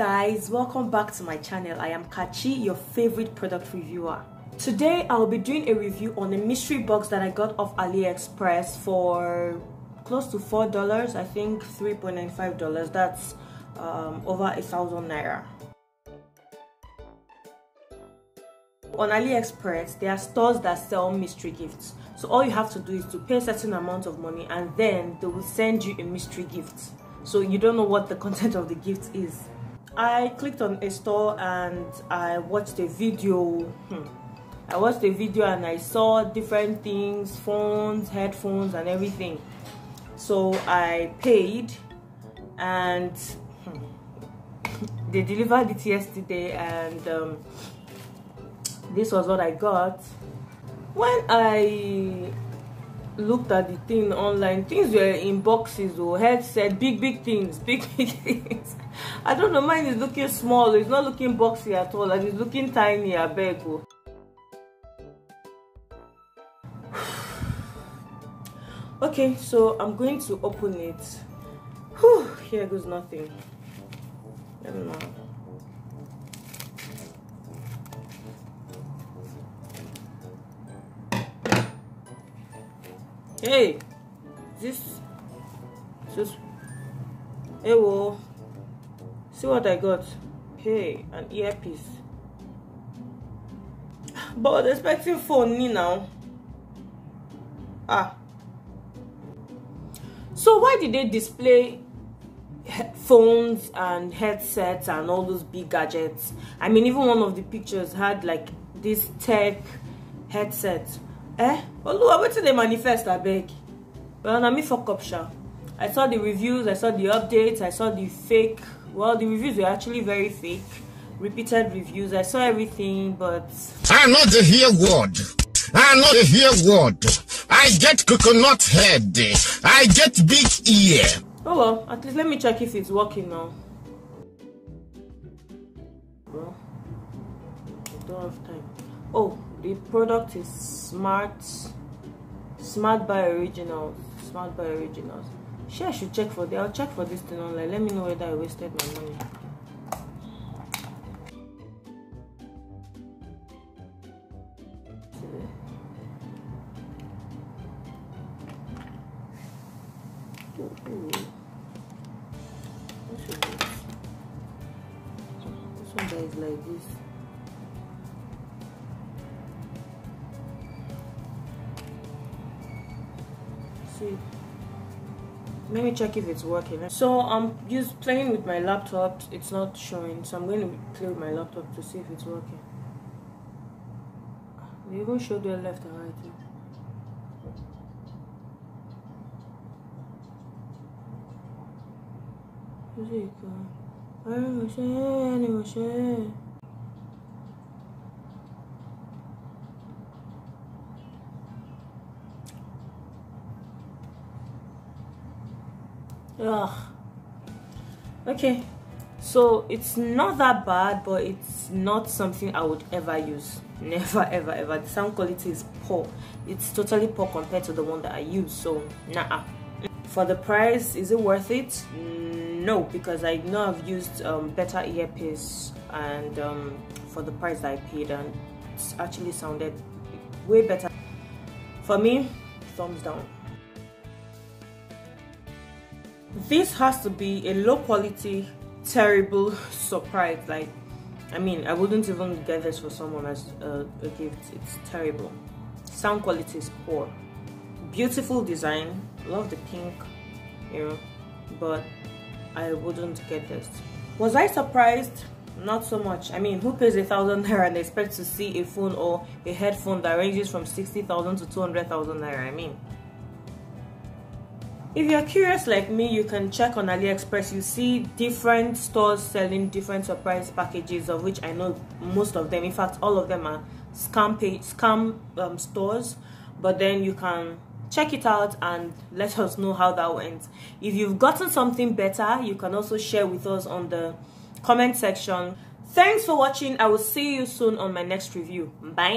guys welcome back to my channel. I am kachi your favorite product reviewer. Today i'll be doing a review on a mystery box that i got off aliexpress for close to four dollars i think 3.95 dollars. That's um, over a thousand naira. On aliexpress there are stores that sell mystery gifts. So all you have to do is to pay a certain amount of money and then they will send you a mystery gift. So you don't know what the content of the gift is i clicked on a store and i watched a video. Hmm. i watched a video and i saw different things phones headphones and everything. So i paid and hmm, they delivered it yesterday and um, this was what i got. When i looked at the thing online things were in boxes or headset big big things big big things. I don't know mine is looking small it's not looking boxy at all and it's looking tiny I beg. okay so i'm going to open it. Whew, here goes nothing. I don't know Hey, this, just, hey, whoa, see what I got? Hey, an earpiece. But expecting phone me now. Ah. So why did they display phones and headsets and all those big gadgets? I mean, even one of the pictures had like this tech headset eh? Oluwa wetin dey manifest abeg? Well na me fuck up sha. I saw the reviews i saw the updates i saw the fake well the reviews were actually very fake. Repeated reviews i saw everything but i'm not a hear word. I'm not a hear word. I get coconut head. I get big ear. Oh well at least let me check if it's working now. Well i don't have time oh the product is smart smart by originals smart by originals. Sure i should check for the i'll check for this thing online. Let me know whether i wasted my money. This one is like this. See let me check if it's working. So i'm just playing with my laptop. It's not showing so i'm going to play with my laptop to see if it's working. You go show the left and right. Too. Ugh. Okay, so it's not that bad, but it's not something I would ever use. Never, ever, ever. The sound quality is poor. It's totally poor compared to the one that I use. So, nah. For the price, is it worth it? No, because I know I've used um, better earpiece and um, for the price that I paid, and it's actually sounded way better. For me, thumbs down this has to be a low quality terrible surprise. Like i mean i wouldn't even get this for someone as a, a gift. It's terrible. Sound quality is poor. Beautiful design. Love the pink you know but i wouldn't get this. Was i surprised? Not so much. I mean who pays a thousand naira and expects to see a phone or a headphone that ranges from 60,000 to 200,000 naira? I mean if you're curious like me you can check on aliexpress. You see different stores selling different surprise packages of which i know most of them. In fact all of them are scam page scam um, stores. But then you can check it out and let us know how that went. If you've gotten something better you can also share with us on the comment section. Thanks for watching. I will see you soon on my next review. Bye